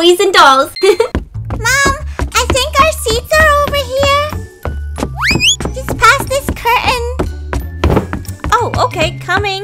toys and dolls. Mom, I think our seats are over here. Just past this curtain. Oh, okay, coming.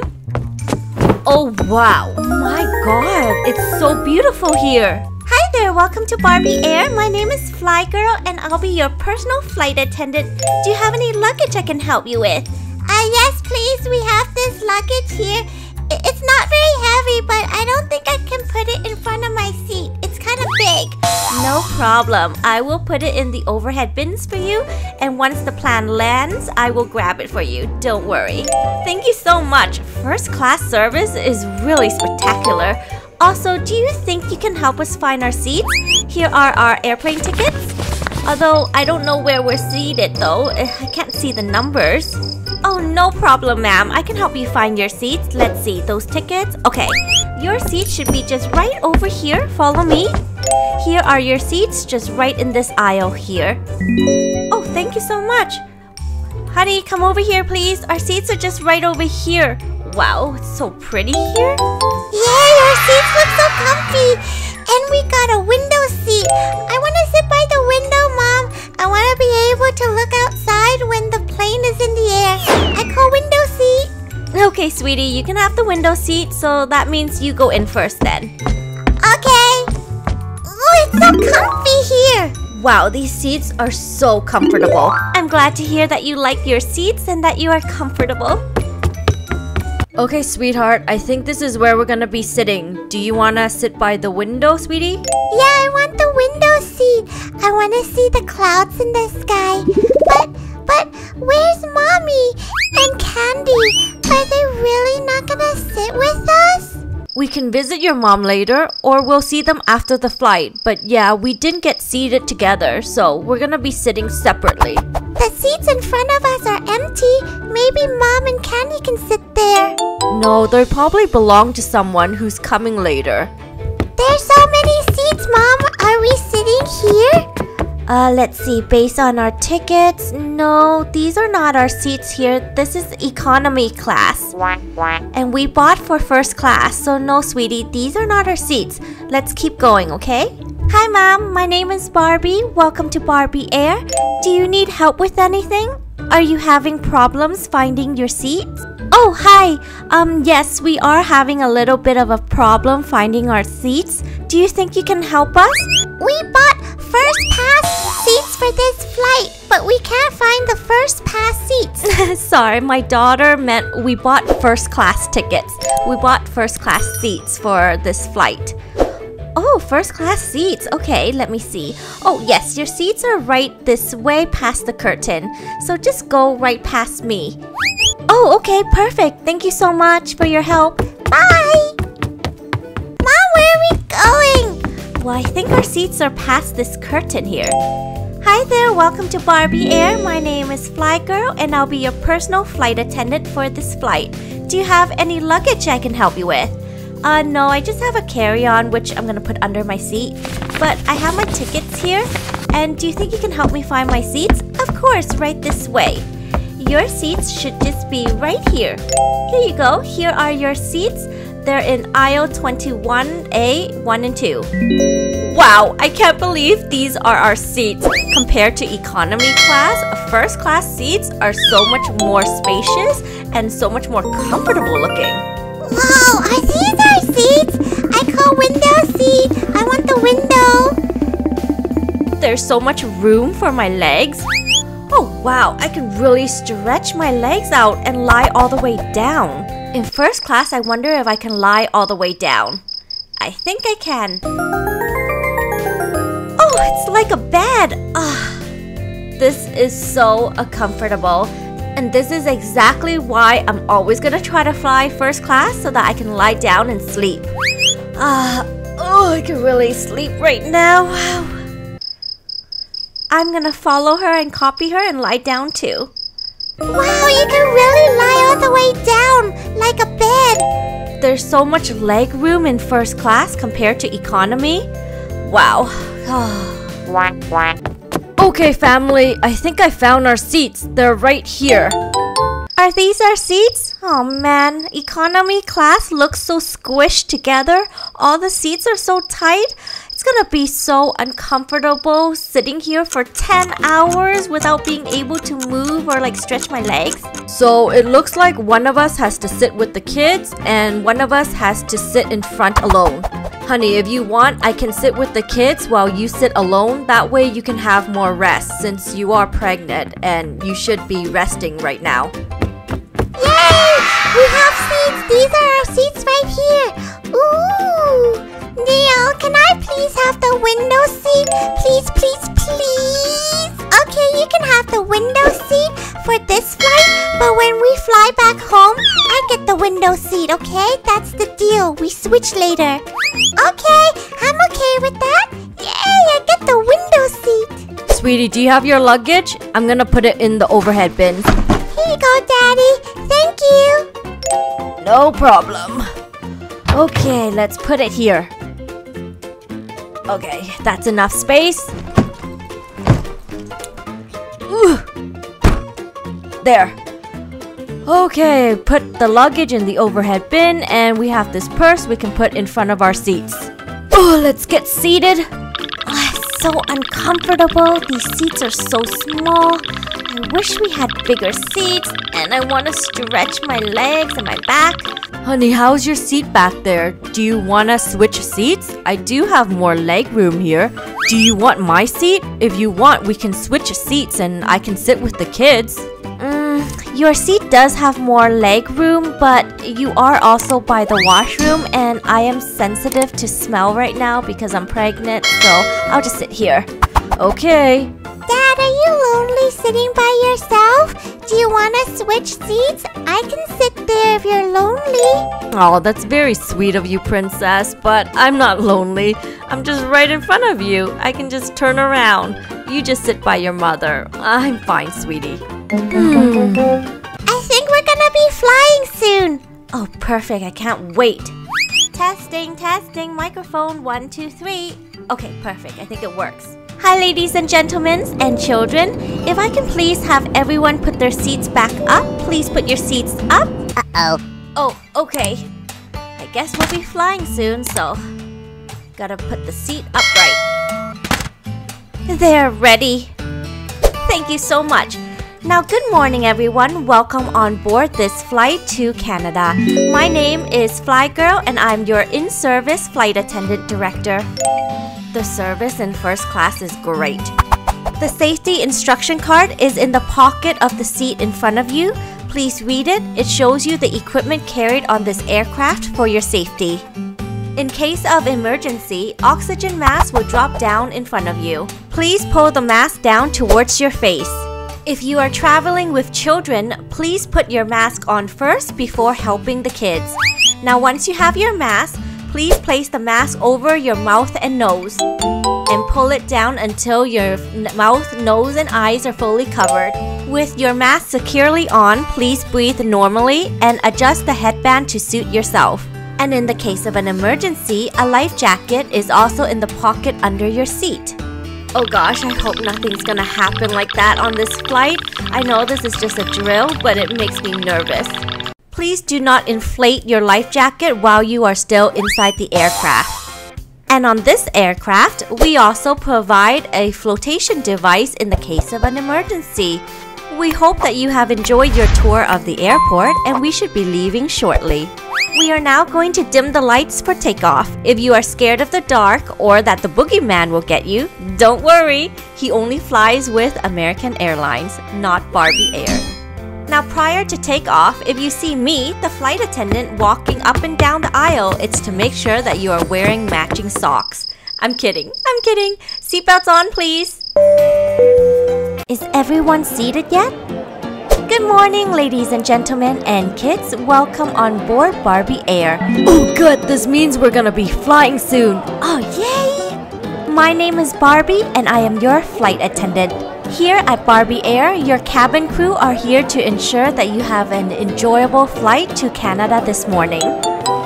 Oh, wow. My god, it's so beautiful here. Hi there, welcome to Barbie Air. My name is Fly Girl and I'll be your personal flight attendant. Do you have any luggage I can help you with? Uh, yes, please. We have this luggage here. It's not very heavy, but I don't think I can put it in front of my seat. Kind of big. No problem. I will put it in the overhead bins for you, and once the plane lands, I will grab it for you. Don't worry. Thank you so much. First class service is really spectacular. Also, do you think you can help us find our seats? Here are our airplane tickets. Although I don't know where we're seated though. Eh, I can't see the numbers. Oh, no problem, ma'am. I can help you find your seats. Let's see, those tickets. Okay, your seat should be just right over here. Follow me. Here are your seats, just right in this aisle here. Oh, thank you so much. Honey, come over here, please. Our seats are just right over here. Wow, it's so pretty here. Yeah, our seats look so comfy. And we got a window seat. I want to sit by the window, Mom. I want to be able to look outside when the plane is in the air. I call window seat. Okay, sweetie, you can have the window seat, so that means you go in first then. Okay. Oh, it's so comfy here. Wow, these seats are so comfortable. I'm glad to hear that you like your seats and that you are comfortable. Okay, sweetheart, I think this is where we're gonna be sitting. Do you wanna sit by the window, sweetie? Yeah, I want the window seat. I want to see the clouds in the sky. But, but, where's Mommy and Candy? Are they really not gonna sit with us? We can visit your mom later, or we'll see them after the flight. But yeah, we didn't get seated together, so we're gonna be sitting separately. The seats in front of us are empty. Maybe Mom and Candy can sit there. No, they probably belong to someone who's coming later. There's so many seats, Mom. Are we sitting here? Uh, let's see. Based on our tickets, no, these are not our seats here. This is economy class. And we bought for first class, so no, sweetie, these are not our seats. Let's keep going, okay? Hi, Mom, My name is Barbie. Welcome to Barbie Air. Do you need help with anything? Are you having problems finding your seat? Oh, hi. Um, yes, we are having a little bit of a problem finding our seats. Do you think you can help us? We bought first pass seats for this flight, but we can't find the first pass seats. Sorry, my daughter meant we bought first class tickets. We bought first class seats for this flight. Oh, first class seats. Okay, let me see. Oh, yes, your seats are right this way past the curtain. So just go right past me. Oh, okay, perfect. Thank you so much for your help. Bye. Mom, where are we going? Well, I think our seats are past this curtain here. Hi there, welcome to Barbie Air. My name is Fly Girl, and I'll be your personal flight attendant for this flight. Do you have any luggage I can help you with? Uh, no, I just have a carry-on which I'm gonna put under my seat. But I have my tickets here. And do you think you can help me find my seats? Of course, right this way. Your seats should just be right here. Here you go. Here are your seats. They're in aisle 21A, 1 and 2. Wow, I can't believe these are our seats. Compared to economy class, first class seats are so much more spacious and so much more comfortable looking. Wow, these our I call window seat. I want the window. There's so much room for my legs. Oh wow, I can really stretch my legs out and lie all the way down. In first class, I wonder if I can lie all the way down. I think I can. Oh, it's like a bed. Ah, this is so uh, comfortable. And this is exactly why I'm always gonna try to fly first class so that I can lie down and sleep. Ah, oh, I can really sleep right now. Wow. I'm gonna follow her and copy her and lie down too. Wow, you can really lie all the way down like a bed. There's so much leg room in first class compared to economy. Wow. okay, family, I think I found our seats. They're right here. Are these our seats? Oh man, economy class looks so squished together. All the seats are so tight. It's gonna be so uncomfortable sitting here for 10 hours without being able to move or like stretch my legs. So it looks like one of us has to sit with the kids and one of us has to sit in front alone. Honey, if you want, I can sit with the kids while you sit alone. That way you can have more rest since you are pregnant and you should be resting right now. Yay! We have seats. These are our seats right here. Ooh! Neil, can I please have the window seat? Please, please, please. Okay, you can have the window seat for this flight, but when we fly back home, I get the window seat, okay? That's the deal. We switch later. Okay, I'm okay with that. Yay, I get the window seat. Sweetie, do you have your luggage? I'm gonna put it in the overhead bin. Here you go, Daddy. Thank you. No problem. Okay, let's put it here. Okay, that's enough space. There. Okay, put the luggage in the overhead bin, and we have this purse we can put in front of our seats. Oh, let's get seated. Ah, it's so uncomfortable. These seats are so small. I wish we had bigger seats, and I want to stretch my legs and my back. Honey, how's your seat back there? Do you want to switch seats? I do have more leg room here. Do you want my seat? If you want, we can switch seats and I can sit with the kids. Your seat does have more leg room, but you are also by the washroom, and I am sensitive to smell right now because I'm pregnant, so I'll just sit here. Okay. Dad, are you lonely sitting by yourself? Do you want to switch seats? I can sit there if you're lonely. Oh, that's very sweet of you, princess, but I'm not lonely. I'm just right in front of you. I can just turn around. You just sit by your mother. I'm fine, sweetie. Hmm. I think we're gonna be flying soon. Oh, perfect. I can't wait. Testing, testing, microphone one, two, three. Okay, perfect. I think it works. Hi, ladies and gentlemen and children. If I can please have everyone put their seats back up, please put your seats up. Uh oh. Oh, okay. I guess we'll be flying soon, so gotta put the seat upright. They're ready. Thank you so much. Now, good morning, everyone. Welcome on board this flight to Canada. My name is Fly Girl, and I'm your in service flight attendant director. The service in first class is great. The safety instruction card is in the pocket of the seat in front of you. Please read it. It shows you the equipment carried on this aircraft for your safety. In case of emergency, oxygen mask will drop down in front of you. Please pull the mask down towards your face. If you are traveling with children, please put your mask on first before helping the kids. Now once you have your mask, please place the mask over your mouth and nose and pull it down until your mouth, nose, and eyes are fully covered. With your mask securely on, please breathe normally and adjust the headband to suit yourself. And in the case of an emergency, a life jacket is also in the pocket under your seat. Oh gosh, I hope nothing's gonna happen like that on this flight. I know this is just a drill, but it makes me nervous. Please do not inflate your life jacket while you are still inside the aircraft. And on this aircraft, we also provide a flotation device in the case of an emergency. We hope that you have enjoyed your tour of the airport and we should be leaving shortly. We are now going to dim the lights for takeoff. If you are scared of the dark or that the boogeyman will get you, don't worry. He only flies with American Airlines, not Barbie Air. Now, prior to takeoff, if you see me, the flight attendant, walking up and down the aisle, it's to make sure that you are wearing matching socks. I'm kidding. I'm kidding. Seatbelts on, please. Is everyone seated yet? Good morning, ladies and gentlemen and kids. Welcome on board Barbie Air. Oh, good. This means we're gonna be flying soon. Oh, yay! My name is Barbie, and I am your flight attendant. Here at Barbie Air, your cabin crew are here to ensure that you have an enjoyable flight to Canada this morning.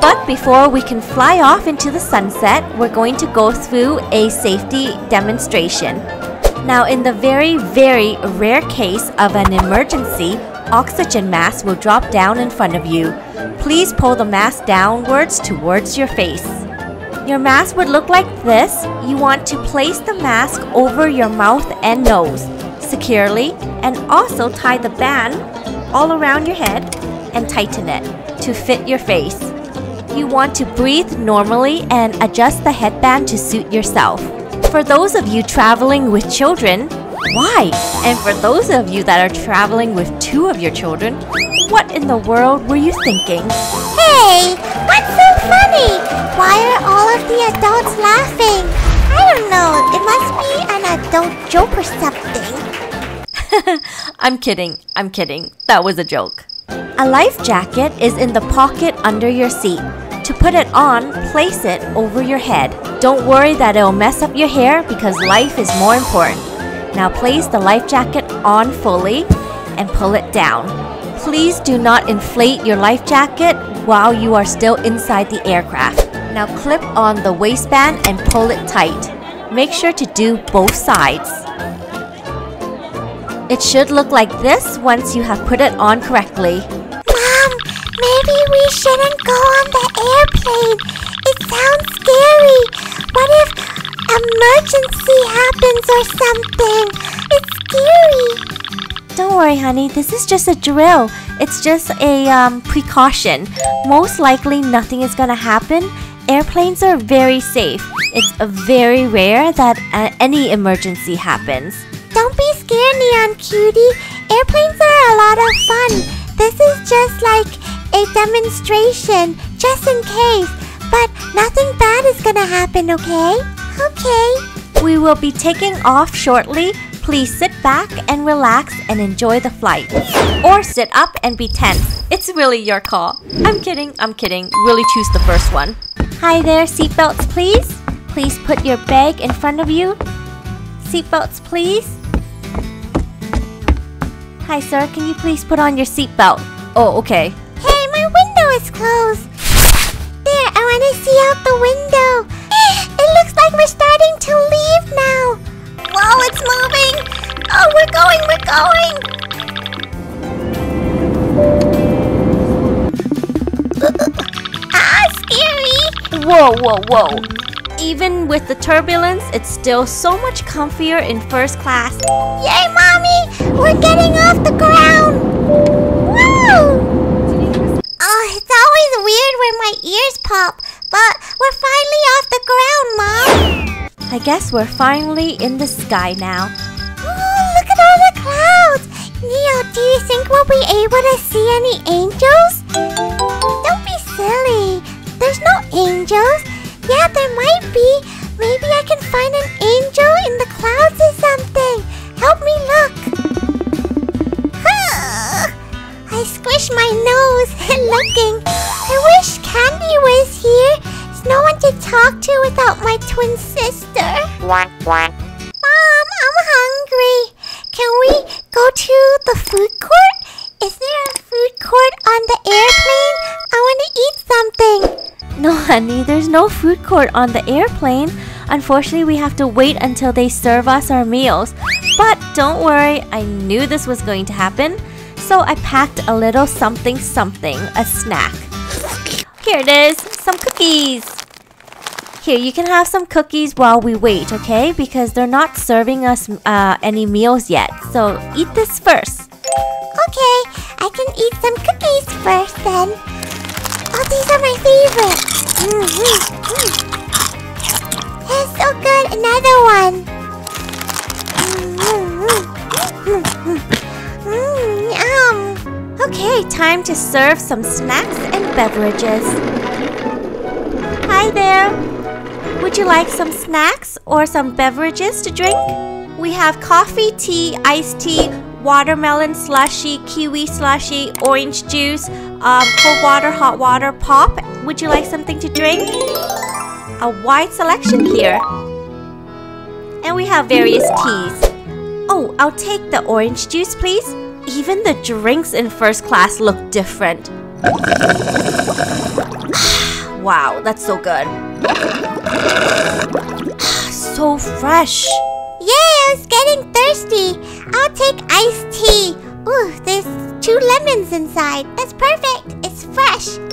But before we can fly off into the sunset, we're going to go through a safety demonstration. Now, in the very, very rare case of an emergency, oxygen mask will drop down in front of you. Please pull the mask downwards towards your face. Your mask would look like this. You want to place the mask over your mouth and nose securely and also tie the band all around your head and tighten it to fit your face. You want to breathe normally and adjust the headband to suit yourself. For those of you traveling with children, why? And for those of you that are traveling with two of your children, what in the world were you thinking? Hey, what's so funny? Why are all of the adults laughing? I don't know. It must be an adult joke or something. I'm kidding. I'm kidding. That was a joke. A life jacket is in the pocket under your seat. Put it on, place it over your head. Don't worry that it'll mess up your hair because life is more important. Now place the life jacket on fully and pull it down. Please do not inflate your life jacket while you are still inside the aircraft. Now clip on the waistband and pull it tight. Make sure to do both sides. It should look like this once you have put it on correctly. Maybe we shouldn't go on the airplane. It sounds scary. What if emergency happens or something? It's scary. Don't worry, honey. This is just a drill. It's just a um, precaution. Most likely, nothing is gonna happen. Airplanes are very safe. It's very rare that uh, any emergency happens. Don't be scared, Neon Cutie. Airplanes are a lot of fun. This is just like a demonstration, just in case. But nothing bad is gonna happen, okay? Okay. We will be taking off shortly. Please sit back and relax and enjoy the flight. Or sit up and be tense. It's really your call. I'm kidding, I'm kidding. Really choose the first one. Hi there, seatbelts please. Please put your bag in front of you. Seatbelts please. Hi sir, can you please put on your seatbelt? Oh, okay. Hey, my window is closed. There, I want to see out the window. It looks like we're starting to leave now. Whoa, it's moving. Oh, we're going, we're going. ah, scary. Whoa, whoa, whoa. Even with the turbulence, it's still so much comfier in first class. Yay, Mommy! We're getting off the ground! Always weird when my ears pop, but we're finally off the ground, Mom! I guess we're finally in the sky now. Oh, look at all the clouds! Neo, do you think we'll be able to see any angels? Don't be silly. There's no angels. Yeah, there might be. Maybe I can find an angel in the clouds or something. Help me look. I squished my nose looking. I wish Candy was here. There's no one to talk to without my twin sister. Mom, I'm hungry. Can we go to the food court? Is there a food court on the airplane? I want to eat something. No, honey, there's no food court on the airplane. Unfortunately, we have to wait until they serve us our meals. But don't worry, I knew this was going to happen. So I packed a little something something, a snack. Here it is, some cookies. Here, you can have some cookies while we wait, okay? Because they're not serving us uh, any meals yet. So eat this first. Okay, I can eat some cookies first then. Oh, these are my favorite. Mm, mm, mm. It's so good. Another one. Time to serve some snacks and beverages. Hi there. Would you like some snacks or some beverages to drink? We have coffee, tea, iced tea, watermelon slushy, kiwi slushy, orange juice, um, cold water, hot water, pop. Would you like something to drink? A wide selection here. And we have various teas. Oh, I'll take the orange juice, please. Even the drinks in first class look different. wow, that's so good. so fresh. Yay, I was getting thirsty. I'll take iced tea. Ooh, there's two lemons inside. That's perfect. It's fresh.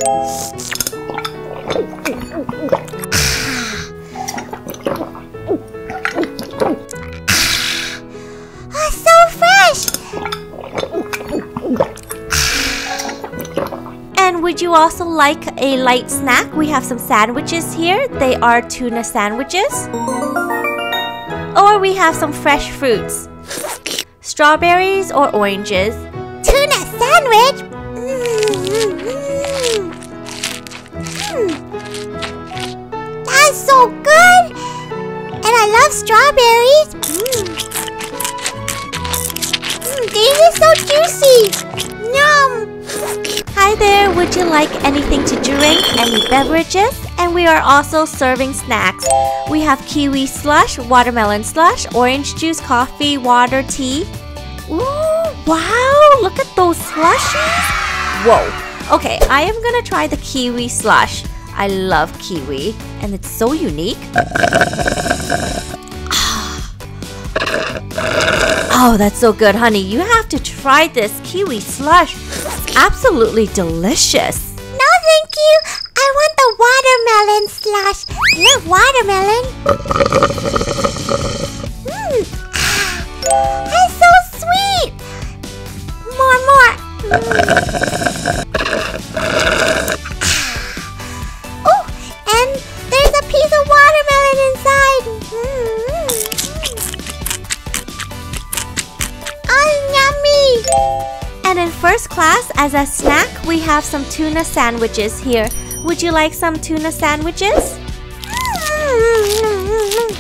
Ah, so fresh. And would you also like a light snack? We have some sandwiches here. They are tuna sandwiches. Or we have some fresh fruits. Strawberries or oranges. Tuna sandwich. Mm, mm, mm. That's so good. And I love strawberries. Mm. These so juicy. Yum. Hi there, would you like anything to drink? Any beverages? And we are also serving snacks. We have kiwi slush, watermelon slush, orange juice, coffee, water, tea. Ooh, wow, look at those slushies. Whoa. Okay, I am gonna try the kiwi slush. I love kiwi, and it's so unique. Oh, that's so good, honey. You have to try this kiwi slush. It's absolutely delicious. No, thank you. I want the watermelon slush. I love watermelon. Mmm. Ah, that's so sweet. More, more. As a snack, we have some tuna sandwiches here. Would you like some tuna sandwiches? Mm.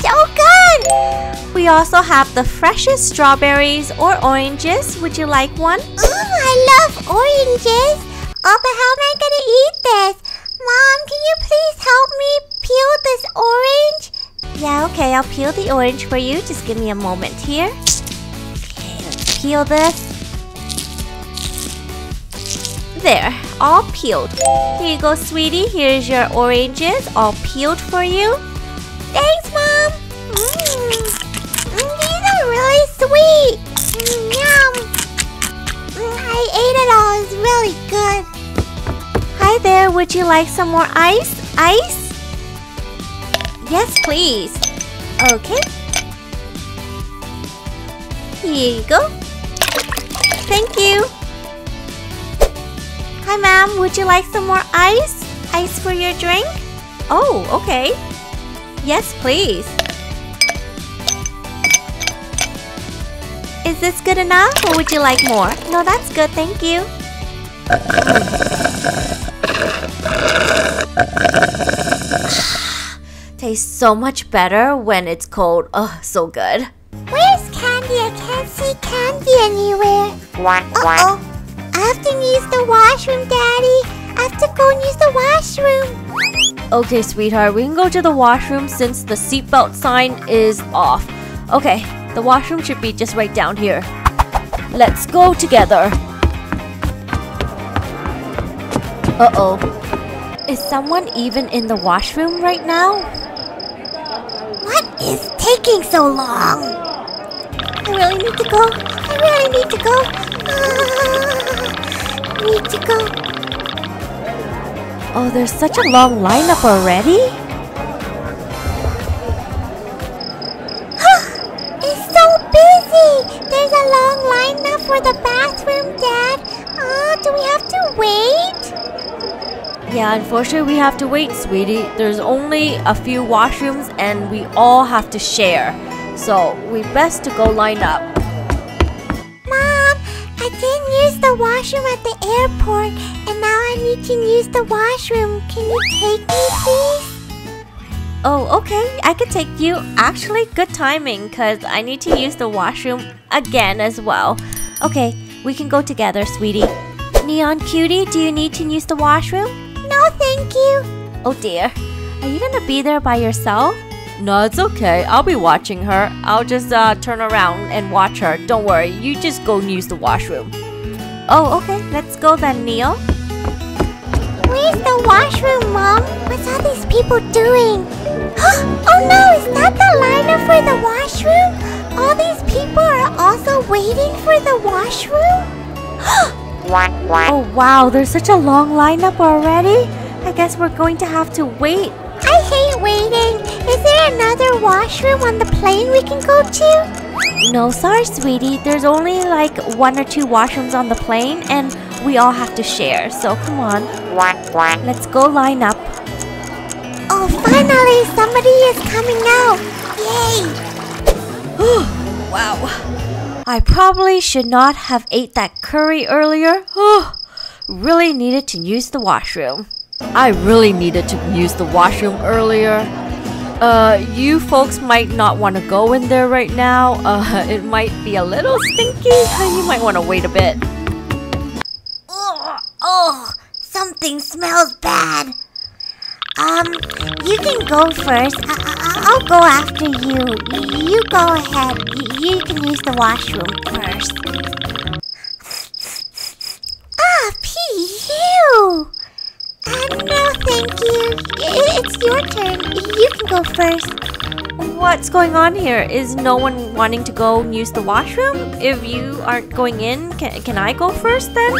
So good. We also have the freshest strawberries or oranges. Would you like one? Oh, I love oranges. Oh, but how am I gonna eat this? Mom, can you please help me peel this orange? Yeah, okay, I'll peel the orange for you. Just give me a moment here. Okay, let's peel this. There, all peeled. Here you go, sweetie. Here's your oranges, all peeled for you. Thanks, Mom. Mm. Mm, these are really sweet. Mm, yum. I ate it all. It's really good. Hi there, would you like some more ice? Ice? Yes, please. Okay. Here you go. Thank you. Hi, ma'am. Would you like some more ice? Ice for your drink? Oh, okay. Yes, please. Is this good enough or would you like more? No, that's good. Thank you. Tastes so much better when it's cold. Oh, so good. Where's Candy? I can't see Candy anywhere. Uh-oh. I have to use the washroom, Daddy. I have to go and use the washroom. Okay, sweetheart, we can go to the washroom since the seatbelt sign is off. Okay, the washroom should be just right down here. Let's go together. Uh oh. Is someone even in the washroom right now? What is taking so long? I really need to go. I really need to go. Ah, need to go. Oh, there's such a long lineup already? it's so busy. There's a long lineup for the bathroom, Dad. Oh, do we have to wait? Yeah, unfortunately, we have to wait, sweetie. There's only a few washrooms and we all have to share. So, we best to go line up. Mom, I didn't use the washroom at the airport, and now I need to use the washroom. Can you take me, please? Oh, okay. I could take you. Actually, good timing because I need to use the washroom again as well. Okay, we can go together, sweetie. Neon cutie, do you need to use the washroom? No, thank you. Oh dear. Are you gonna be there by yourself? No, it's okay. I'll be watching her. I'll just uh, turn around and watch her. Don't worry. You just go and use the washroom. Oh, okay. Let's go then, Neil. Where's the washroom, Mom? What's all these people doing? oh no, is that the lineup for the washroom? All these people are also waiting for the washroom? oh wow, there's such a long lineup already. I guess we're going to have to wait. I hate waiting. Is there another washroom on the plane we can go to? No, sorry, sweetie. There's only like one or two washrooms on the plane, and we all have to share. So come on. Let's go line up. Oh, finally, somebody is coming out. Yay! wow. I probably should not have ate that curry earlier. Really needed to use the washroom. I really needed to use the washroom earlier. Uh, you folks might not want to go in there right now. Uh, it might be a little stinky. You might want to wait a bit. Oh, oh, something smells bad. Um, you can go first. I- will go after you. You go ahead. You can use the washroom first. Your turn. You can go first. What's going on here? Is no one wanting to go use the washroom? If you aren't going in, can, can I go first then?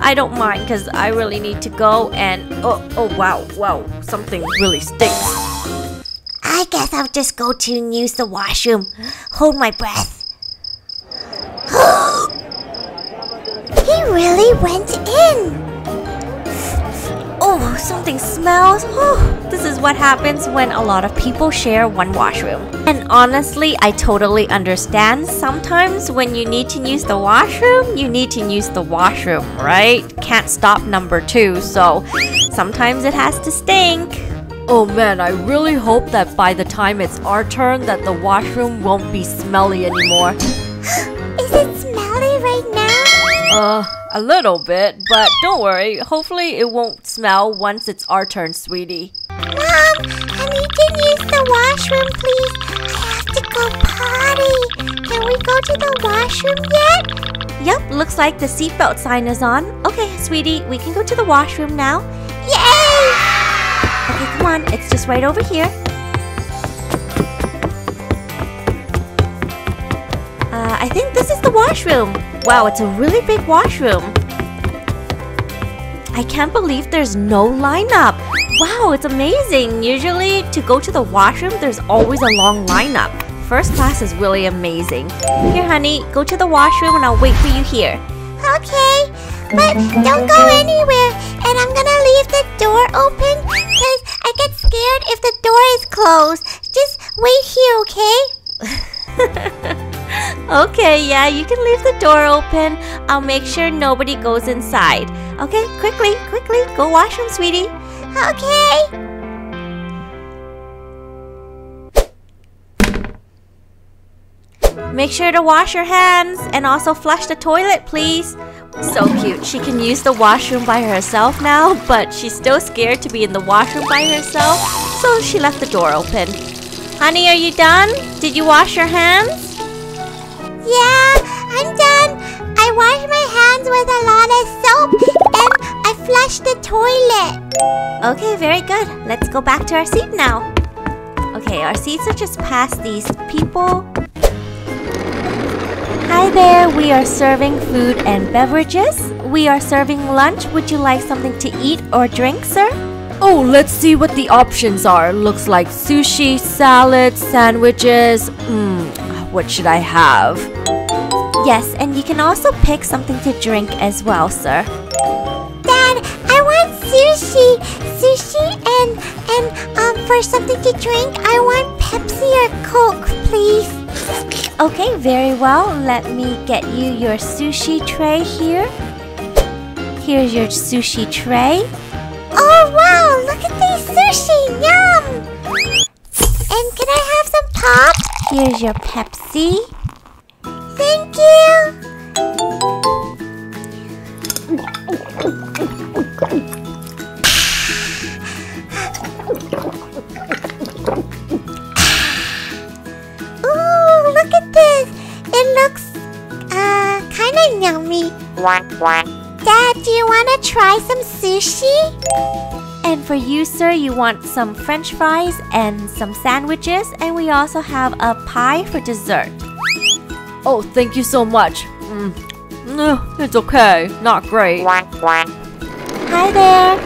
I don't mind because I really need to go and oh oh wow wow something really stinks. I guess I'll just go to and use the washroom. Hold my breath. he really went in. Oh, something smells. Oh, this is what happens when a lot of people share one washroom. And honestly, I totally understand. Sometimes when you need to use the washroom, you need to use the washroom, right? Can't stop number two, so sometimes it has to stink. Oh man, I really hope that by the time it's our turn that the washroom won't be smelly anymore. is it smelly right now? Uh, a little bit, but don't worry. Hopefully it won't smell once it's our turn, sweetie. Mom, need to use the washroom, please. I have to go potty. Can we go to the washroom yet? Yep, looks like the seatbelt sign is on. Okay, sweetie, we can go to the washroom now. Yay! Okay, come on, it's just right over here. Uh, I think this is the washroom. Wow, it's a really big washroom. I can't believe there's no lineup. Wow, it's amazing. Usually, to go to the washroom, there's always a long lineup. First class is really amazing. Here, honey, go to the washroom and I'll wait for you here. Okay, but don't go anywhere. And I'm gonna leave the door open because I get scared if the door is closed. Just wait here, okay? okay, yeah, you can leave the door open. I'll make sure nobody goes inside. Okay, quickly, quickly, go wash them, sweetie. Okay. Make sure to wash your hands and also flush the toilet, please. So cute. She can use the washroom by herself now, but she's still scared to be in the washroom by herself, so she left the door open. Honey, are you done? Did you wash your hands? Yeah, I'm done. I washed my hands with a lot of soap and I flushed the toilet. Okay, very good. Let's go back to our seat now. Okay, our seats are just past these people. Hi there, we are serving food and beverages. We are serving lunch. Would you like something to eat or drink, sir? Oh, let's see what the options are. Looks like sushi, salad, sandwiches. Mmm, what should I have? Yes, and you can also pick something to drink as well, sir. Dad, I want sushi. Sushi and and um for something to drink, I want Pepsi or Coke, please. Okay, very well. Let me get you your sushi tray here. Here's your sushi tray. Oh wow, look at these sushi. Yum. And can I have some pop? Here's your Pepsi. Thank you. Ooh, look at this. It looks uh kind of yummy. Dad, do you want to try some sushi? And for you, sir, you want some french fries and some sandwiches, and we also have a pie for dessert. Oh, thank you so much. Mm. No, it's okay. Not great. Hi there.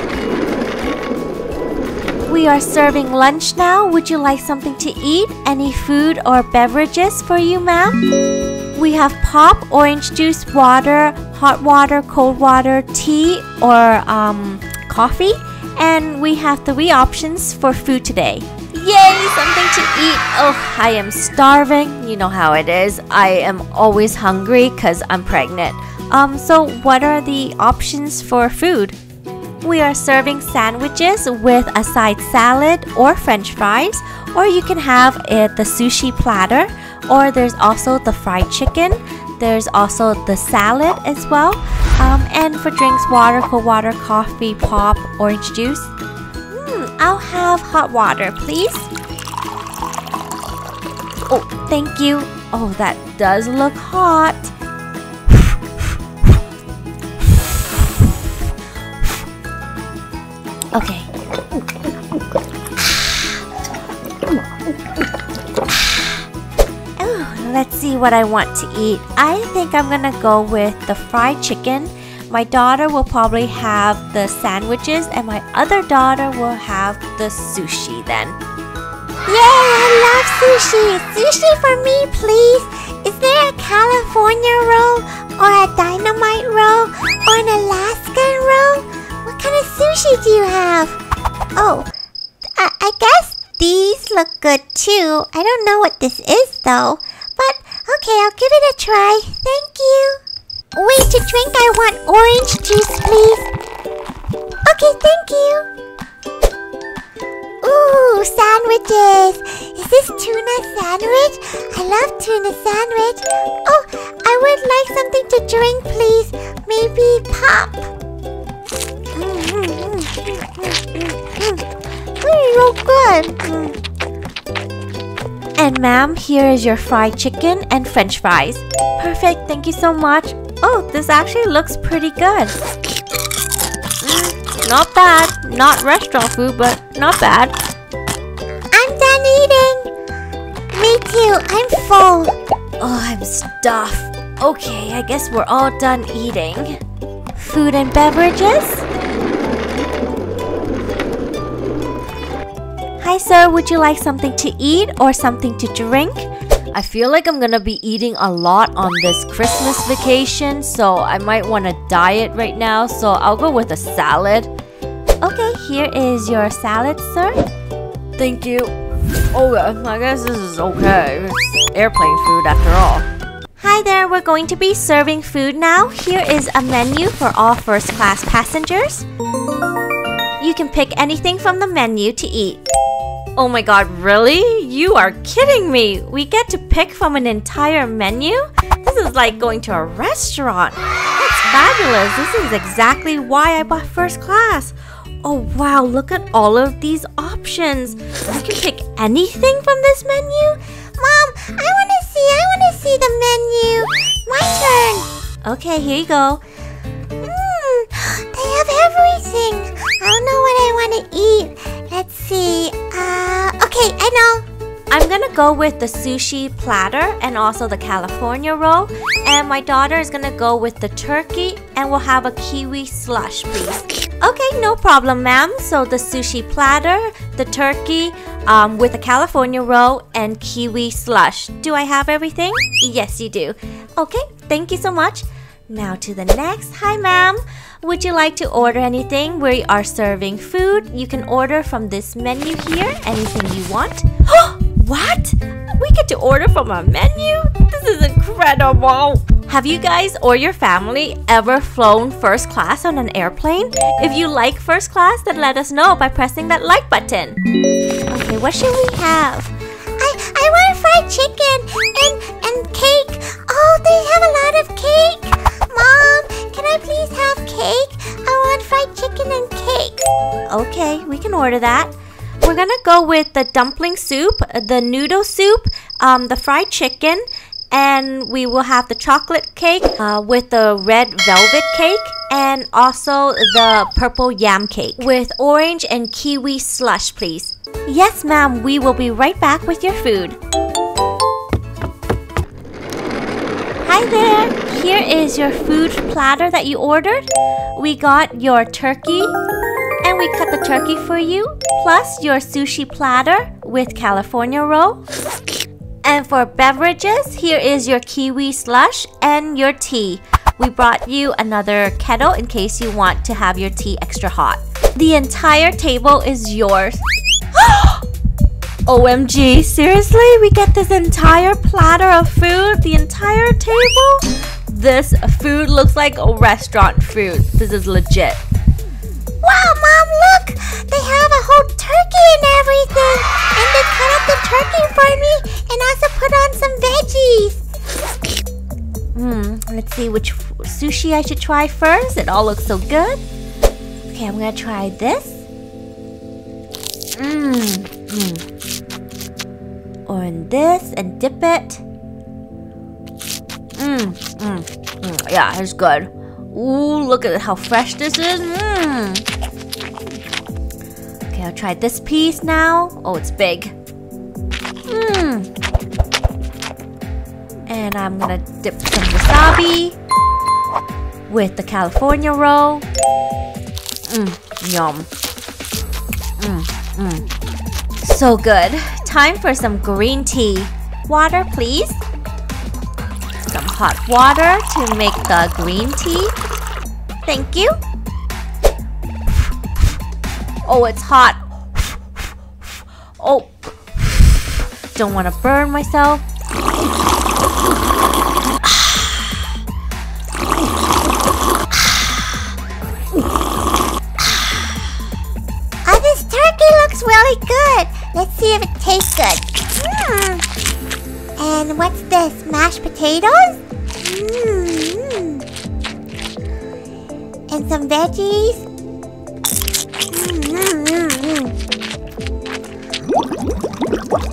We are serving lunch now. Would you like something to eat? Any food or beverages for you, ma'am? We have pop, orange juice, water, hot water, cold water, tea, or um, coffee. And we have three options for food today. Yay, something to eat. Oh, I am starving. You know how it is. I am always hungry because I'm pregnant. Um, so what are the options for food? We are serving sandwiches with a side salad or french fries, or you can have it the sushi platter, or there's also the fried chicken. There's also the salad as well. Um, and for drinks, water, cold water, coffee, pop, orange juice. Hmm, I'll have hot water, please. Oh, thank you. Oh, that does look hot. Okay. Let's see what I want to eat. I think I'm gonna go with the fried chicken. My daughter will probably have the sandwiches, and my other daughter will have the sushi then. Yay, I love sushi! Sushi for me, please! Is there a California roll, or a dynamite roll, or an Alaskan roll? What kind of sushi do you have? Oh, I, I guess these look good too. I don't know what this is though. But okay, I'll give it a try. Thank you. Wait, to drink I want orange juice, please. Okay, thank you. Ooh, sandwiches. Is this tuna sandwich? I love tuna sandwich. Oh, I would like something to drink, please. Maybe pop. Mmm, mmm, mmm, mmm, mmm, mmm. That's so good. And ma'am, here is your fried chicken and french fries. Perfect, thank you so much. Oh, this actually looks pretty good. Mm, not bad. Not restaurant food, but not bad. I'm done eating. Me too, I'm full. Oh, I'm stuffed. Okay, I guess we're all done eating. Food and beverages? Hi, sir. Would you like something to eat or something to drink? I feel like I'm gonna be eating a lot on this Christmas vacation, so I might want to diet right now, so I'll go with a salad. Okay, here is your salad, sir. Thank you. Oh, I guess this is okay. It's airplane food after all. Hi there, we're going to be serving food now. Here is a menu for all first class passengers. You can pick anything from the menu to eat. Oh my god, really? You are kidding me! We get to pick from an entire menu? This is like going to a restaurant. That's fabulous. This is exactly why I bought first class. Oh wow, look at all of these options. You can pick anything from this menu? Mom, I want to see, I want to see the menu. My turn. Okay, here you go. Mmm, have everything. I don't know what I want to eat. Let's see. Uh, okay, I know. I'm gonna go with the sushi platter and also the California roll. And my daughter is gonna go with the turkey and we'll have a kiwi slush, please. Okay, no problem, ma'am. So the sushi platter, the turkey, um, with the California roll and kiwi slush. Do I have everything? Yes, you do. Okay, thank you so much. Now to the next. Hi, ma'am. Would you like to order anything? We are serving food. You can order from this menu here, anything you want. what? We get to order from a menu? This is incredible. Have you guys or your family ever flown first class on an airplane? If you like first class, then let us know by pressing that like button. Okay, what should we have? I I want fried chicken and and cake. Oh, they have a lot of cake. Mom, can I please have cake? I want fried chicken and cake. Okay, we can order that. We're gonna go with the dumpling soup, the noodle soup, um, the fried chicken, and we will have the chocolate cake uh, with the red velvet cake, and also the purple yam cake with orange and kiwi slush, please. Yes, ma'am. We will be right back with your food. Hi there. Here is your food platter that you ordered. We got your turkey and we cut the turkey for you, plus your sushi platter with California roll. And for beverages, here is your kiwi slush and your tea. We brought you another kettle in case you want to have your tea extra hot. The entire table is yours. Oh, OMG, seriously? We get this entire platter of food? The entire table? This food looks like a restaurant food. This is legit. Wow, Mom, look! They have a whole turkey and everything! And they cut up the turkey for me and also put on some veggies! Hmm, let's see which sushi I should try first. It all looks so good. Okay, I'm gonna try this. Mmm. Mm. Or in this and dip it. Mmm. Mm. Mm. Yeah, it's good. Ooh, look at how fresh this is. Mmm. Okay, I'll try this piece now. Oh, it's big. Mmm. And I'm gonna dip some wasabi with the California roll. Mmm, yum. Mmm, mmm. So good. Time for some green tea. Water, please. Some hot water to make the green tea. Thank you. Oh, it's hot. Oh, don't want to burn myself. Let's see if it tastes good. Mm. And what's this? Mashed potatoes? Mm. And some veggies? Mm.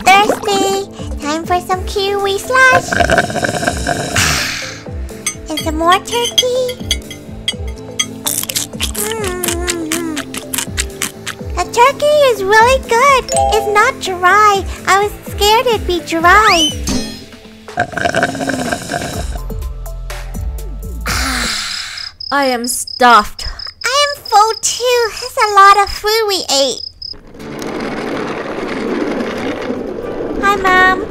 Thirsty. Time for some kiwi slush. And some more turkey. Turkey is really good. It's not dry. I was scared it'd be dry. Ah, I am stuffed. I am full too. That's a lot of food we ate. Hi, ma'am.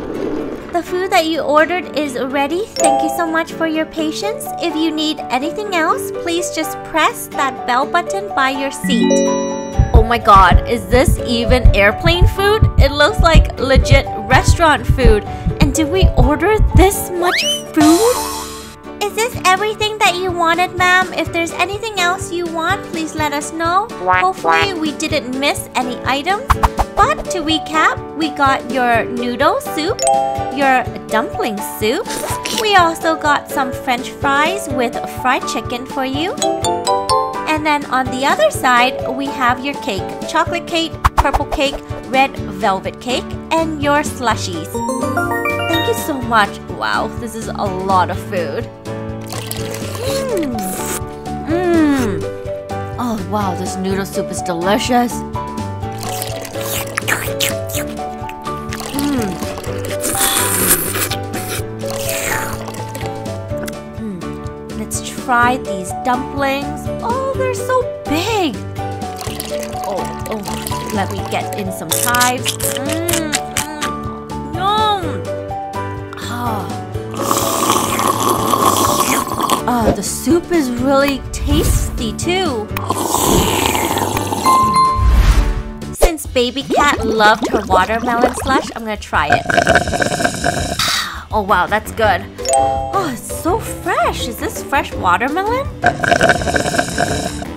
The food that you ordered is ready. Thank you so much for your patience. If you need anything else, please just press that bell button by your seat. Oh my god, is this even airplane food? It looks like legit restaurant food. And did we order this much food? Is this everything that you wanted, ma'am? If there's anything else you want, please let us know. Hopefully, we didn't miss any items. But to recap, we got your noodle soup, your dumpling soup. We also got some french fries with fried chicken for you. And then on the other side, we have your cake chocolate cake, purple cake, red velvet cake, and your slushies. Thank you so much. Wow, this is a lot of food. Mmm. Mmm. Oh wow, this noodle soup is delicious. Mmm. Mm. Let's try these dumplings. Oh, they're so big. Oh, oh, let me get in some chives. Mmm. Mm. Yum. Ah. Ah, the soup is really tasty too. Since Baby Cat loved her watermelon slush, I'm gonna try it. Oh wow, that's good. Oh, it's so fresh. Is this fresh watermelon? Uh...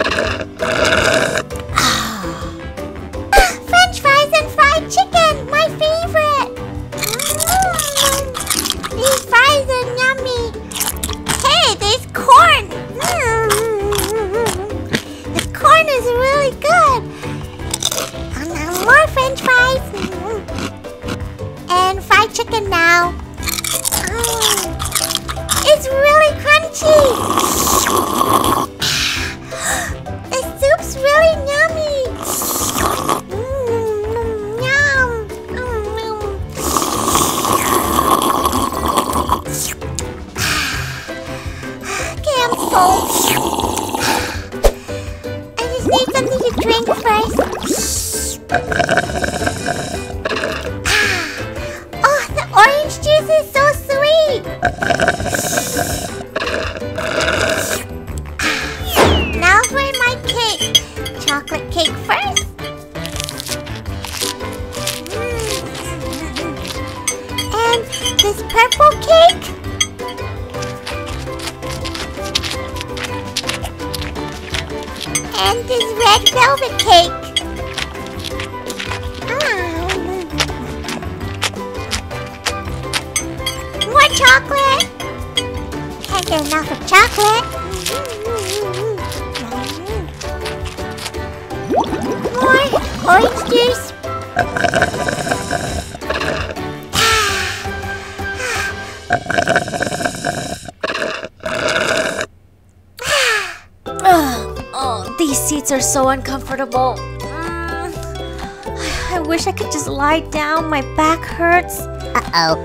down. My back hurts. Uh-oh.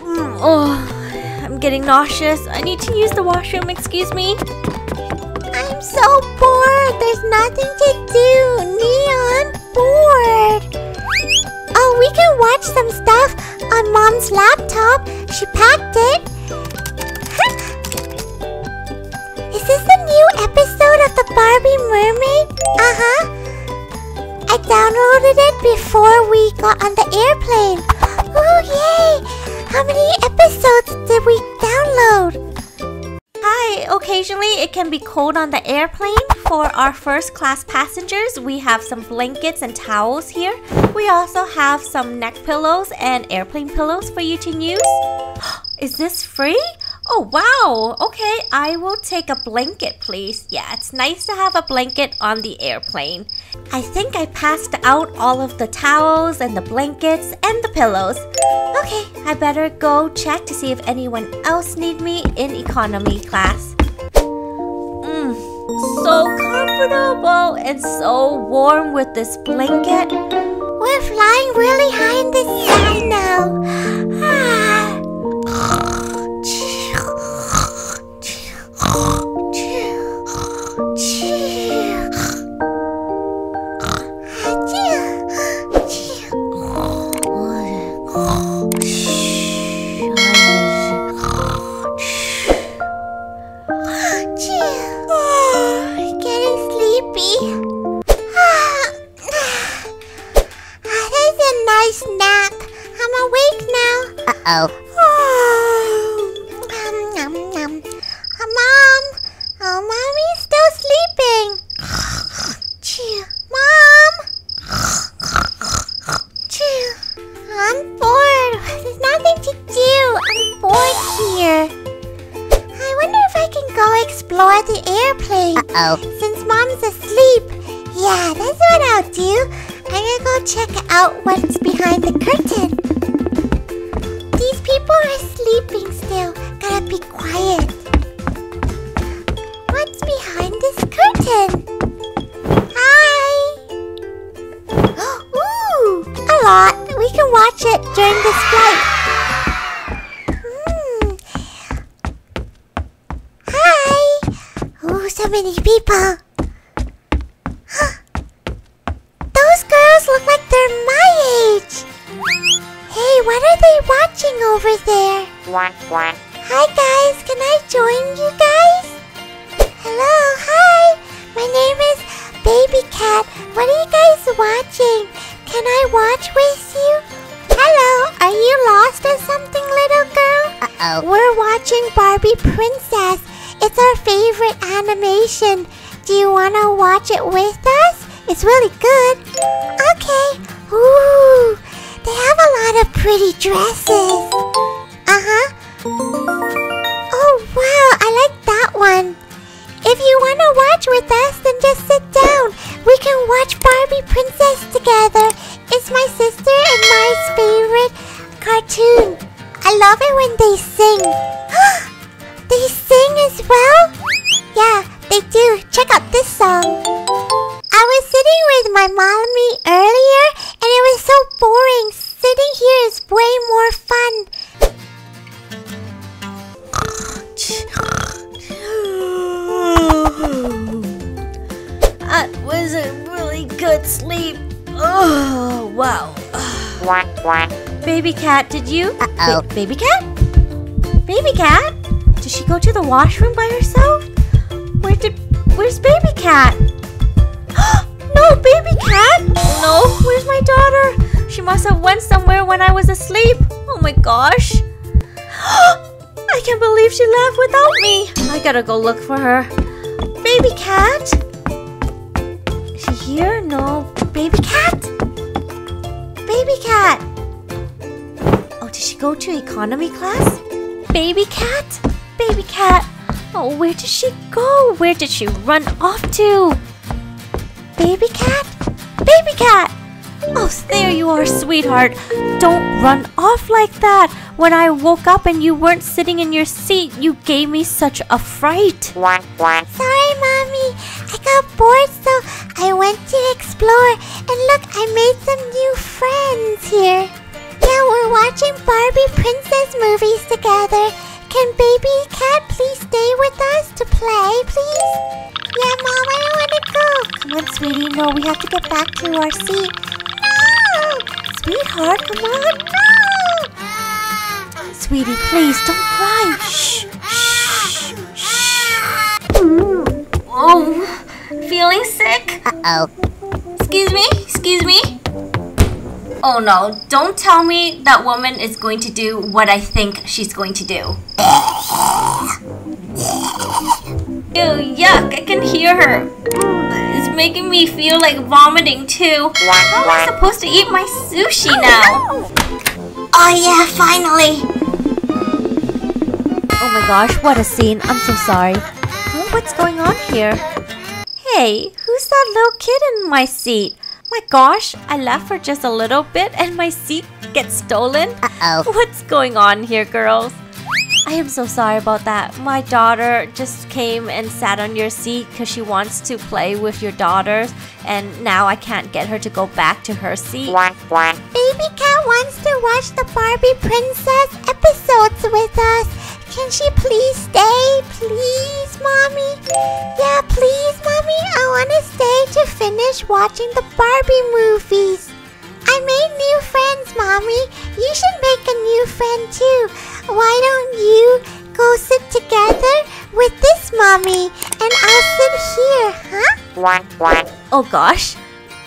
Mm, Oh, I'm getting nauseous. I need to use the washroom. Excuse me. I'm so bored. There's nothing to do. Neon, bored. Oh, we can watch some stuff on Mom's laptop. Before we got on the airplane. Oh, yay! How many episodes did we download? Hi, occasionally it can be cold on the airplane. For our first class passengers, we have some blankets and towels here. We also have some neck pillows and airplane pillows for you to use. Is this free? Oh, wow. Okay, I will take a blanket, please. Yeah, it's nice to have a blanket on the airplane. I think I passed out all of the towels and the blankets and the pillows. Okay, I better go check to see if anyone else need me in economy class. Mm, so comfortable and so warm with this blanket. We're flying really high in the sky now. Ah. Check out what's behind the curtain. These people are sleeping still. Gotta be quiet. What's behind this curtain? Hi! Ooh! A lot. We can watch it during this flight. Hmm. Hi! Oh, so many people. Sleep. Oh, wow. Baby cat, did you? Uh-oh. Ba- baby cat? Baby cat? Did she go to the washroom by herself? Where did. Where's baby cat? no, baby cat! No, where's my daughter? She must have went somewhere when I was asleep. Oh my gosh. I can't believe she left without me. I gotta go look for her. Baby cat? Here? No. Baby cat? Baby cat? Oh, did she go to economy class? Baby cat? Baby cat? Oh, where did she go? Where did she run off to? Baby cat? Baby cat! Oh, there you are, sweetheart. Don't run off like that. When I woke up and you weren't sitting in your seat, you gave me such a fright. Sorry, Mommy. I got bored, so I went to explore. And look, I made some new friends here. Yeah, we're watching Barbie princess movies together. Can baby cat please stay with us to play, please? Yeah, Mom, I don't want to go. Come on, sweetie. No, we have to get back to our seat. No! Sweetheart, come on. No! Sweetie, please don't cry. Shh, shh, shh. Oh, feeling sick? Uh-oh. Excuse me? Excuse me? Oh no, don't tell me that woman is going to do what I think she's going to do. Ew, yuck, I can hear her. It's making me feel like vomiting too. How am I supposed to eat my sushi now? Oh yeah, finally. Oh my gosh, what a scene. I'm so sorry. Huh, what's going on here? Hey, who's that little kid in my seat? My gosh, I left for just a little bit and my seat gets stolen? Uh-oh. What's going on here, girls? I am so sorry about that. My daughter just came and sat on your seat because she wants to play with your daughters, and now I can't get her to go back to her seat. Baby cat wants to watch the Barbie princess episodes with us. Can she please stay? Please, Mommy? Yeah, please, Mommy. I want to stay to finish watching the Barbie movies. I made new friends, Mommy. You should make a new friend too. Why don't you go sit together with this Mommy and I'll sit here, huh? Oh gosh,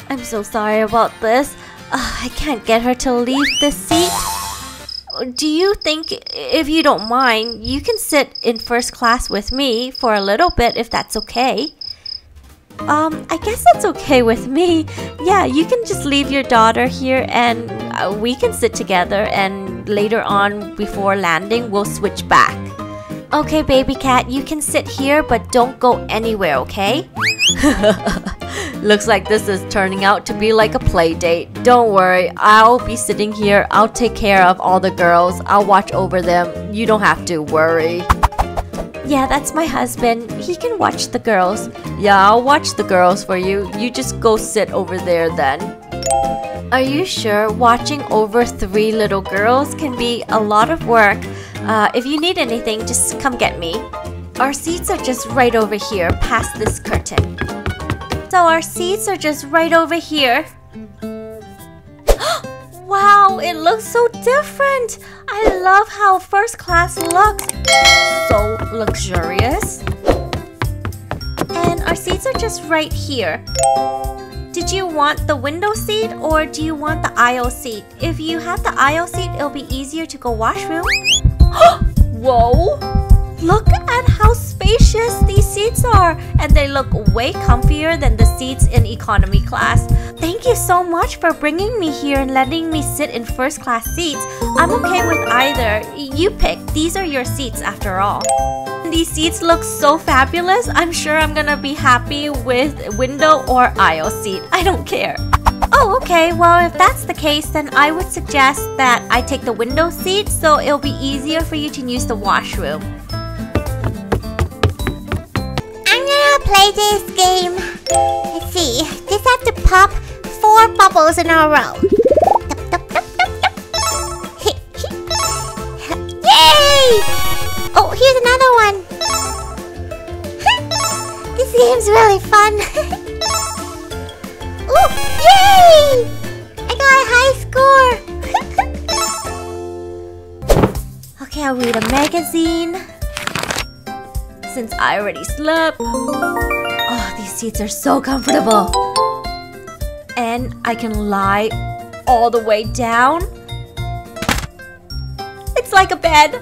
I'm so sorry about this. Uh, I can't get her to leave the seat. Do you think, if you don't mind, you can sit in first class with me for a little bit if that's okay? Um, I guess that's okay with me. Yeah, you can just leave your daughter here and uh, we can sit together and later on before landing we'll switch back. Okay, baby cat, you can sit here but don't go anywhere, okay? Looks like this is turning out to be like a play date. Don't worry, I'll be sitting here. I'll take care of all the girls. I'll watch over them. You don't have to worry. Yeah, that's my husband. He can watch the girls. Yeah, I'll watch the girls for you. You just go sit over there then. Are you sure watching over three little girls can be a lot of work? Uh, if you need anything, just come get me. Our seats are just right over here, past this curtain. So our seats are just right over here. wow, it looks so different. I love how first class looks. So luxurious. And our seats are just right here. Did you want the window seat or do you want the aisle seat? If you have the aisle seat, it'll be easier to go washroom. Whoa! Look at how spacious these seats are, and they look way comfier than the seats in economy class. Thank you so much for bringing me here and letting me sit in first class seats. I'm okay with either. You pick. These are your seats after all. These seats look so fabulous. I'm sure I'm gonna be happy with window or aisle seat. I don't care. Oh, okay. Well, if that's the case, then I would suggest that I take the window seat so it'll be easier for you to use the washroom. I'm gonna play this game. Let's see. Just have to pop four bubbles in a row. Yay! Oh, here's another one. this game's really fun. Ooh, yay! I got a high score. Okay, I'll read a magazine. Since I already slept. Oh, these seats are so comfortable. And I can lie all the way down. It's like a bed.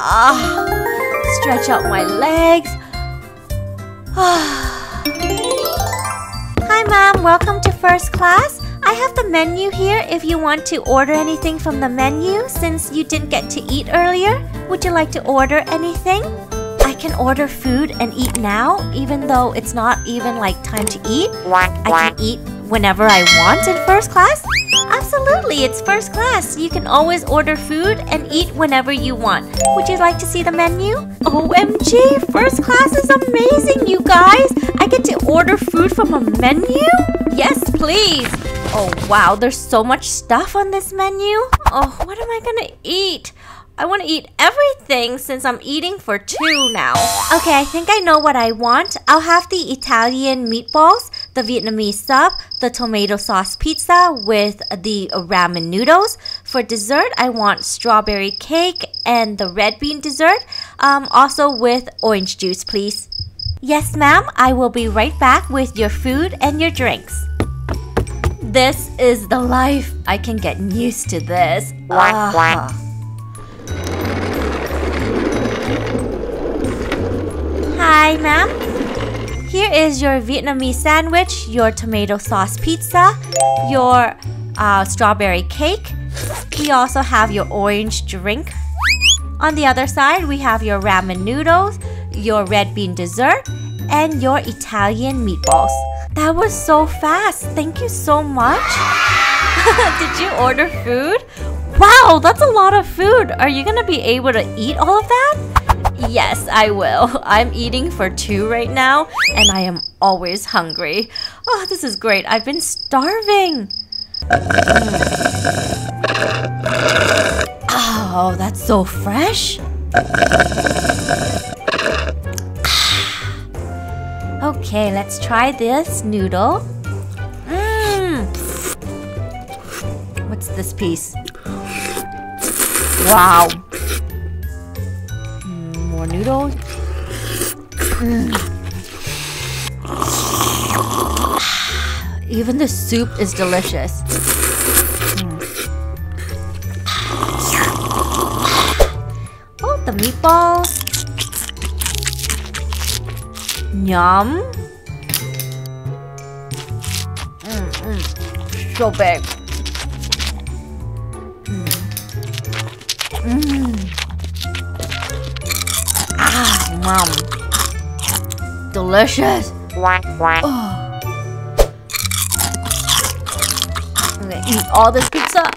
Ah, stretch out my legs. Ah. Hi, Mom. Welcome to first class. I have the menu here if you want to order anything from the menu since you didn't get to eat earlier. Would you like to order anything? I can order food and eat now, even though it's not even like time to eat. I can eat whenever I want in first class. Absolutely, it's first class. You can always order food and eat whenever you want. Would you like to see the menu? OMG, first class is amazing, you guys. Get to order food from a menu? Yes, please. Oh wow, there's so much stuff on this menu. Oh, what am I gonna eat? I want to eat everything since I'm eating for two now. Okay, I think I know what I want. I'll have the Italian meatballs, the Vietnamese sub, the tomato sauce pizza with the ramen noodles. For dessert, I want strawberry cake and the red bean dessert, um, also with orange juice, please. Yes, ma'am, I will be right back with your food and your drinks. This is the life. I can get used to this. Ah. Hi, ma'am. Here is your Vietnamese sandwich, your tomato sauce pizza, your uh, strawberry cake. We also have your orange drink. On the other side, we have your ramen noodles, your red bean dessert, and your Italian meatballs. That was so fast. Thank you so much. Did you order food? Wow, that's a lot of food. Are you gonna be able to eat all of that? Yes, I will. I'm eating for two right now, and I am always hungry. Oh, this is great. I've been starving. Oh, that's so fresh. Okay, let's try this noodle. Mmm. What's this piece? Wow. Mm, more noodles. Mm. Even the soup is delicious. Mm. Oh, the meatballs. Yum. Mm, mm. So big. Mm. Ah, mom. Delicious. Oh. I'm gonna eat all this pizza.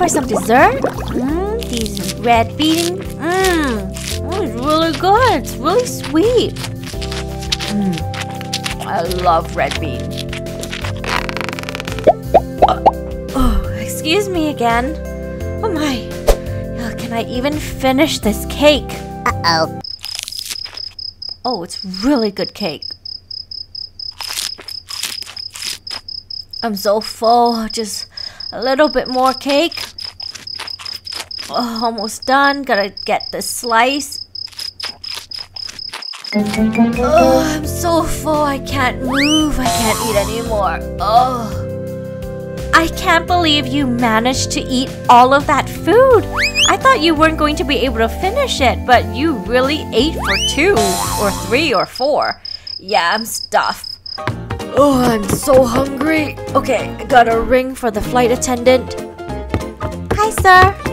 For some dessert. Mmm, these red beans. Mmm, oh, it's really good. It's really sweet. Mmm, I love red beans. Uh, oh, excuse me again. Oh my. Oh, can I even finish this cake? Uh-oh. Oh, it's really good cake. I'm so full. Just a little bit more cake. Oh, almost done. Gotta get this slice. Oh, I'm so full. I can't move. I can't eat anymore. Oh. I can't believe you managed to eat all of that food. I thought you weren't going to be able to finish it, but you really ate for two, or three, or four. Yeah, I'm stuffed. Oh, I'm so hungry. Okay, I gotta ring for the flight attendant. Hi, sir.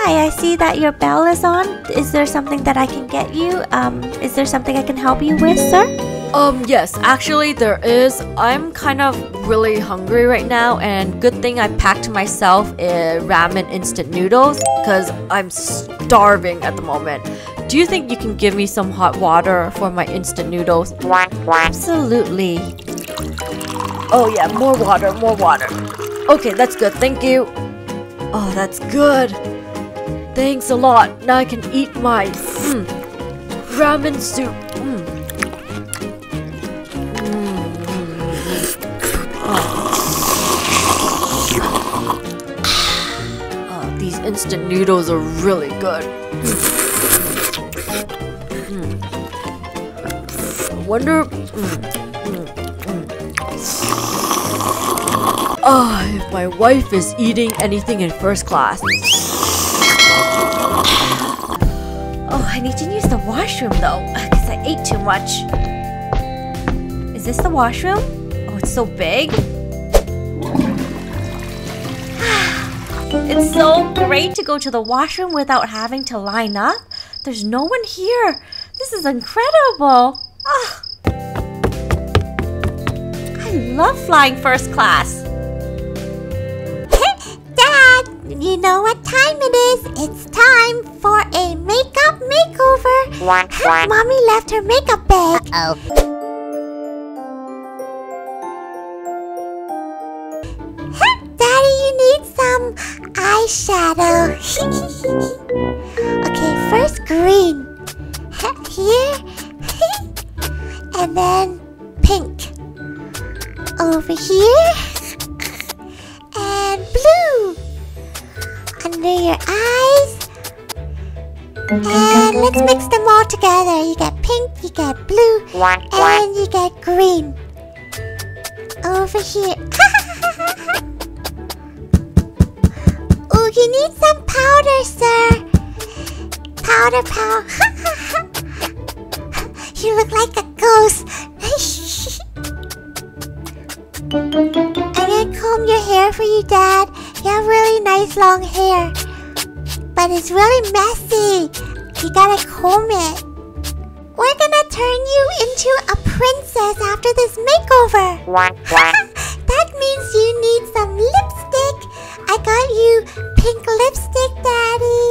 Hi, I see that your bell is on. Is there something that I can get you? Um, is there something I can help you with, sir? Um, yes, actually there is. I'm kind of really hungry right now, and good thing I packed myself a ramen instant noodles because I'm starving at the moment. Do you think you can give me some hot water for my instant noodles? Absolutely. Oh yeah, more water, more water. Okay, that's good. Thank you. Oh, that's good. Thanks a lot. Now I can eat my mm, ramen soup. Mm. Oh, these instant noodles are really good. Mm. I wonder. Oh, if my wife is eating anything in first class. Oh, I need to use the washroom though, because I ate too much. Is this the washroom? Oh, it's so big. It's so great to go to the washroom without having to line up. There's no one here. This is incredible. Ah. I love flying first class. You know what time it is? It's time for a makeup makeover. Mommy left her makeup bag. oh Daddy, you need some eyeshadow. okay, first green. Here. and then pink. Over here. And blue. Under your eyes. And let's mix them all together. You get pink, you get blue, and you get green. Over here. oh, you need some powder, sir. Powder, powder. you look like a ghost. I'm gonna comb your hair for you, Dad. You have really nice long hair. But it's really messy. You gotta comb it. We're gonna turn you into a princess after this makeover. that means you need some lipstick. I got you pink lipstick, Daddy.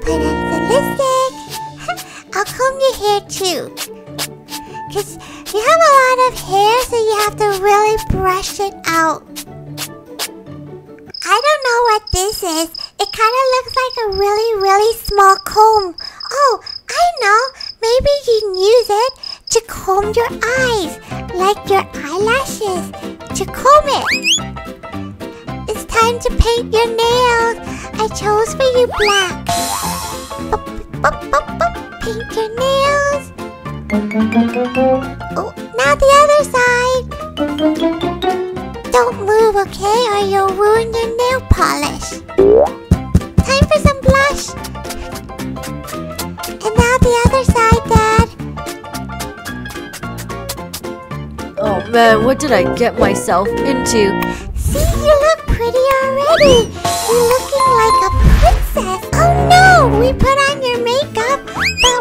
Put on the lipstick. I'll comb your hair too. Because you have a lot of hair, so you have to really brush it out. I don't know what this is. It kind of looks like a really, really small comb. Oh, I know. Maybe you can use it to comb your eyes, like your eyelashes, to comb it. It's time to paint your nails. I chose for you black. Paint your nails. Oh, now the other side. Don't move, okay, or you'll ruin your nail polish. Time for some blush. And now the other side, Dad. Oh man, what did I get myself into? See, you look pretty already. You're looking like a princess. Oh no, we put on your makeup,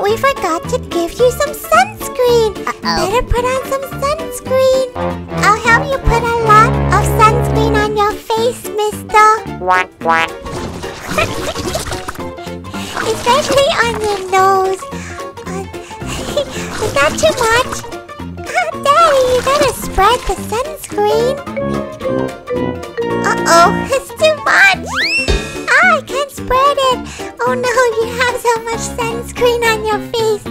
Oh, we forgot to give you some sunscreen. Better put on some sunscreen. I'll help you put a lot of sunscreen on your face, mister. Especially on your nose. Uh, Is that too much? Ah, Daddy, you gotta spread the sunscreen. Uh-oh, it's too much. Oh no, you have so much sunscreen on your face.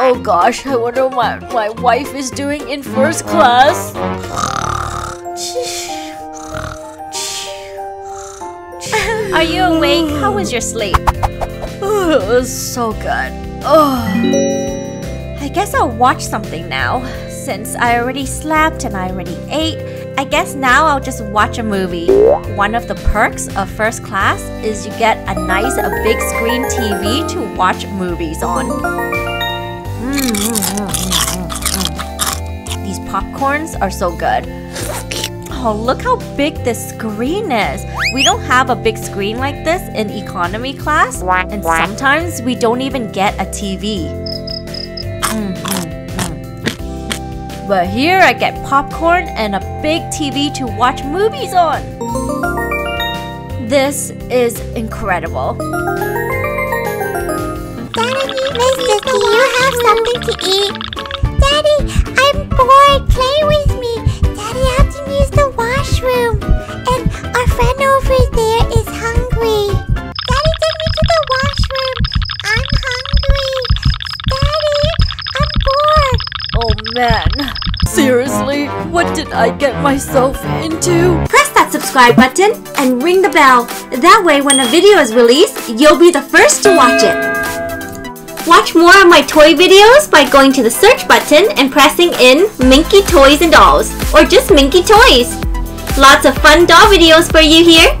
Oh gosh, I wonder what my wife is doing in first class. Are you awake? How was your sleep? Oh, it was so good. Oh. I guess I'll watch something now. Since I already slept and I already ate, I guess now I'll just watch a movie. One of the perks of first class is you get a nice a big screen TV to watch movies on. Mm, mm, mm, These popcorns are so good. Oh, look how big this screen is. We don't have a big screen like this in economy class, and sometimes we don't even get a TV. But here I get popcorn and a big TV to watch movies on. This is incredible. Daddy, mister, do you have something to eat? Daddy, I'm bored. Play with me. Daddy, I have to use the washroom. And our man. What did I get myself into? Press that subscribe button and ring the bell. That way, when a video is released, you'll be the first to watch it. Watch more of my toy videos by going to the search button and pressing in Minky Toys and Dolls, or just Minky Toys. Lots of fun doll videos for you here.